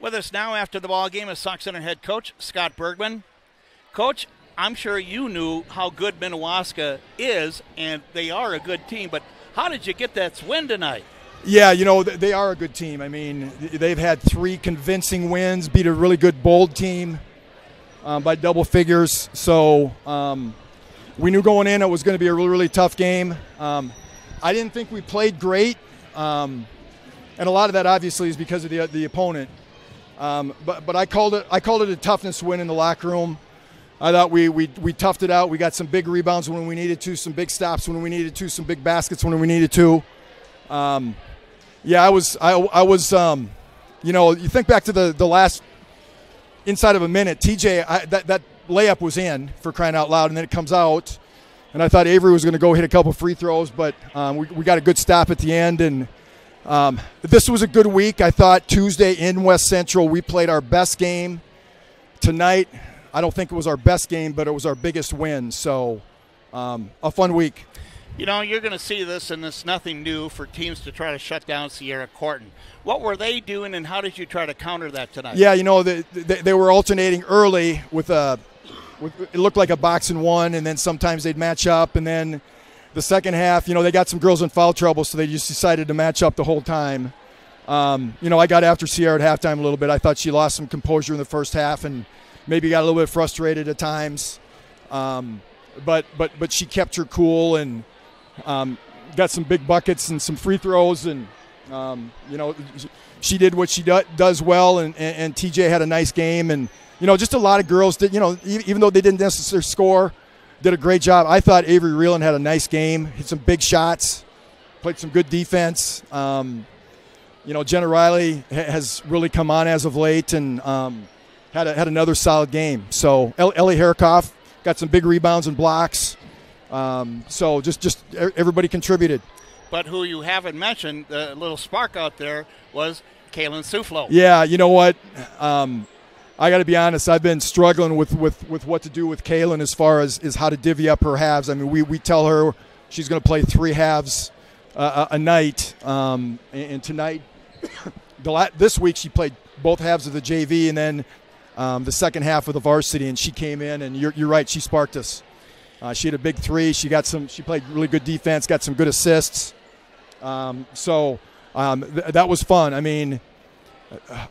With us now after the ball game is Sauk Centre head coach Scott Bergman. Coach, I'm sure you knew how good Minnewaska is, and they are a good team. But how did you get that win tonight? Yeah, you know they are a good team. I mean, they've had three convincing wins, beat a really good BOLD team um, by double figures. So um, we knew going in it was going to be a really, really tough game. Um, I didn't think we played great, um, and a lot of that obviously is because of the the opponent. Um, but but I called it I called it a toughness win in the locker room. I thought we, we we toughed it out. We got some big rebounds when we needed to, some big stops when we needed to, some big baskets when we needed to. Um, yeah, I was I, I was um, you know you think back to the the last inside of a minute, TJ I, that that layup was in for crying out loud, and then it comes out, and I thought Avery was going to go hit a couple free throws, but um, we we got a good stop at the end and. Um, this was a good week. I thought Tuesday in West Central we played our best game. Tonight, I don't think it was our best game, but it was our biggest win. So, um, a fun week. You know, you're going to see this, and it's nothing new for teams to try to shut down Sierra Corton. What were they doing, and how did you try to counter that tonight? Yeah, you know, they, they, they were alternating early with a, with, it looked like a box and one, and then sometimes they'd match up, and then the second half, you know, they got some girls in foul trouble, so they just decided to match up the whole time. Um, you know, I got after Sierra at halftime a little bit. I thought she lost some composure in the first half and maybe got a little bit frustrated at times. Um, but but but she kept her cool and um, got some big buckets and some free throws and um, you know she did what she do, does well and, and, and, TJ had a nice game and you know just a lot of girls did you know even though they didn't necessarily score did a great job. I thought Avery Reeland had a nice game, hit some big shots, played some good defense. Um, you know, Jenna Riley has really come on as of late and um, had, a, had another solid game. So Ellie Herikoff got some big rebounds and blocks. Um, so just just everybody contributed. But who you haven't mentioned, the little spark out there was Kaylin Suflo. Yeah, you know what? Um, I got to be honest. I've been struggling with, with, with what to do with Kaylin as far as is how to divvy up her halves. I mean, we, we tell her she's going to play three halves uh, a night, um, and, and, tonight, the, this week she played both halves of the JV, and then um, the second half of the varsity, and she came in, and you're, you're right, she sparked us. Uh, she had a big three. She got some. She played really good defense. Got some good assists. Um, so um, th- that was fun. I mean,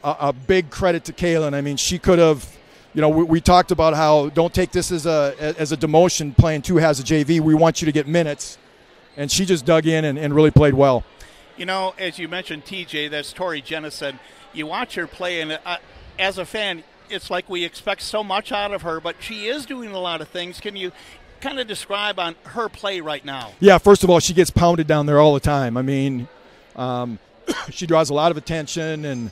a, a big credit to Kaylin. I mean, she could have. You know, we, we, talked about how don't take this as a as a demotion. Playing two has a JV. We want you to get minutes, and she just dug in and, and really played well. You know, as you mentioned, TJ, that's Tori Jennison. You watch her play, and uh, as a fan, it's like we expect so much out of her, but she is doing a lot of things. Can you kind of describe on her play right now? Yeah, first of all, she gets pounded down there all the time. I mean, um, she draws a lot of attention, and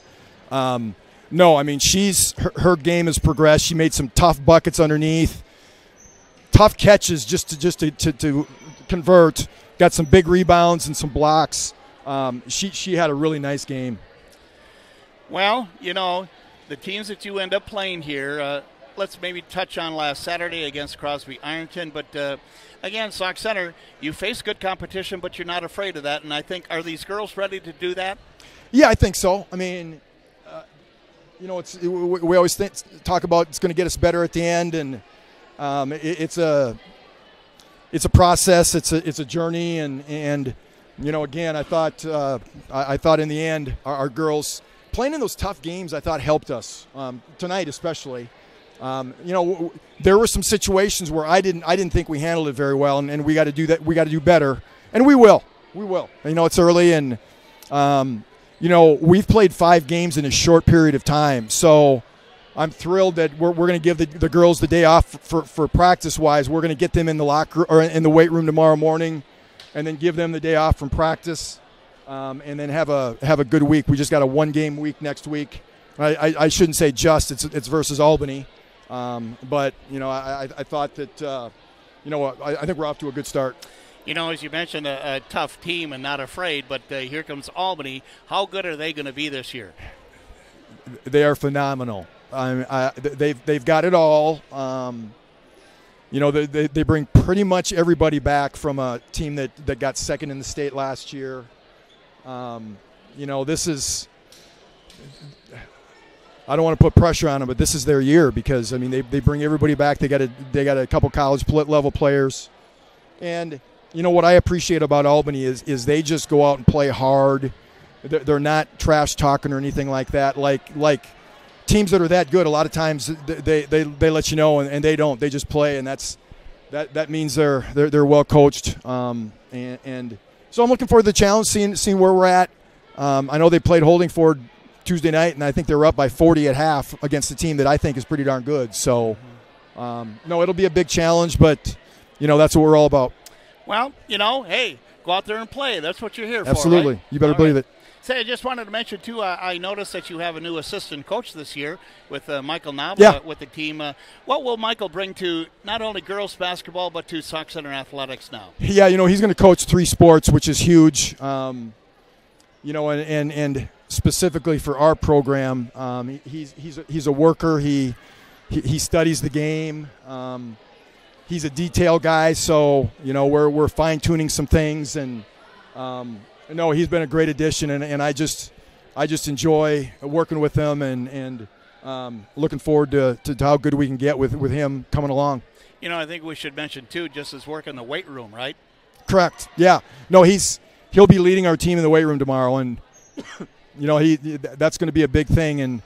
um, no, I mean, she's her, her, game has progressed. She made some tough buckets underneath, tough catches just to just to, to, to convert. Got some big rebounds and some blocks. Um, she she had a really nice game. Well, you know, the teams that you end up playing here. Uh, let's maybe touch on last Saturday against Crosby Ironton. But uh, again, Sauk Centre, you face good competition, but you're not afraid of that. And I think, are these girls ready to do that? Yeah, I think so. I mean, you know, it's we always think, talk about it's going to get us better at the end, and um, it, it's a it's a process. It's a it's a journey, and and you know, again, I thought uh, I, I, thought in the end our, our, girls playing in those tough games I thought helped us um, tonight, especially. Um, you know, there were some situations where I didn't I didn't think we handled it very well, and, and we got to do that. We got to do better, and we will. We will. You know, it's early, and um, you know we've played five games in a short period of time, so I'm thrilled that we're, we're going to give the, the girls the day off for, for practice wise. We're going to get them in the locker or in the weight room tomorrow morning, and then give them the day off from practice, um, and then have a have a good week. We just got a one game week next week. I, I, I shouldn't say just. It's it's versus Albany. Um, but you know, I, I thought that uh, you know I, I, think we're off to a good start. You know, as you mentioned, a, a tough team and not afraid. But uh, here comes Albany. How good are they going to be this year? They are phenomenal. I, they've they've got it all. Um, you know, they, they, they bring pretty much everybody back from a team that, that got second in the state last year. Um, you know, this is I don't want to put pressure on them, but this is their year because I mean they, they bring everybody back. They got a they got a couple college level players, and you know what I appreciate about Albany is is they just go out and play hard. They're not trash talking or anything like that. Like like teams that are that good, a lot of times they they, they let you know, and, and they don't. They just play, and that's that that means they're they're, they're well coached. Um, and, and so I'm looking forward to the challenge, seeing seeing where we're at. Um, I know they played Holding Holdingford Tuesday night, and I think they're up by 40 at half against a team that I think is pretty darn good. So, um, no, it'll be a big challenge, but you know that's what we're all about. Well, you know, hey, go out there and play. That's what you're here Absolutely. for. Absolutely, right? you better all believe right. it. Say, I just wanted to mention too. Uh, I noticed that you have a new assistant coach this year with uh, Michael Nava yeah. with the team. Uh, what will Michael bring to not only girls basketball but to Sauk Centre athletics now? Yeah, you know he's going to coach three sports, which is huge. Um, you know, and, and and specifically for our program, um, he's he's a, he's a worker. He he, he studies the game. Um, he's a detail guy, so you know we're we're fine tuning some things and. Um, no, he's been a great addition, and, and I just I just enjoy working with him and and um, looking forward to, to, how good we can get with, with him coming along. You know, I think we should mention too, just his work in the weight room, right? Correct. Yeah. No, he's he'll be leading our team in the weight room tomorrow, and you know he that's going to be a big thing. And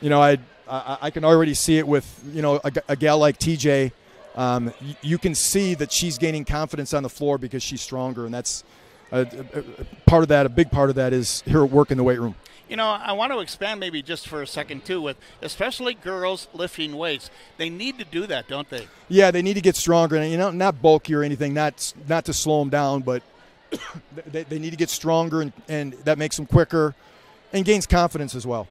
you know, I I, I can already see it with you know a, a gal like TJ. Um, you, you can see that she's gaining confidence on the floor because she's stronger, and that's uh, part of that, a big part of that, is her work in the weight room. You know, I want to expand maybe just for a second too, with especially girls lifting weights. They need to do that, don't they? Yeah, they need to get stronger, and you know, not bulky or anything, not not to slow them down, but they, they need to get stronger, and, and that makes them quicker and gains confidence as well.